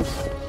Oof.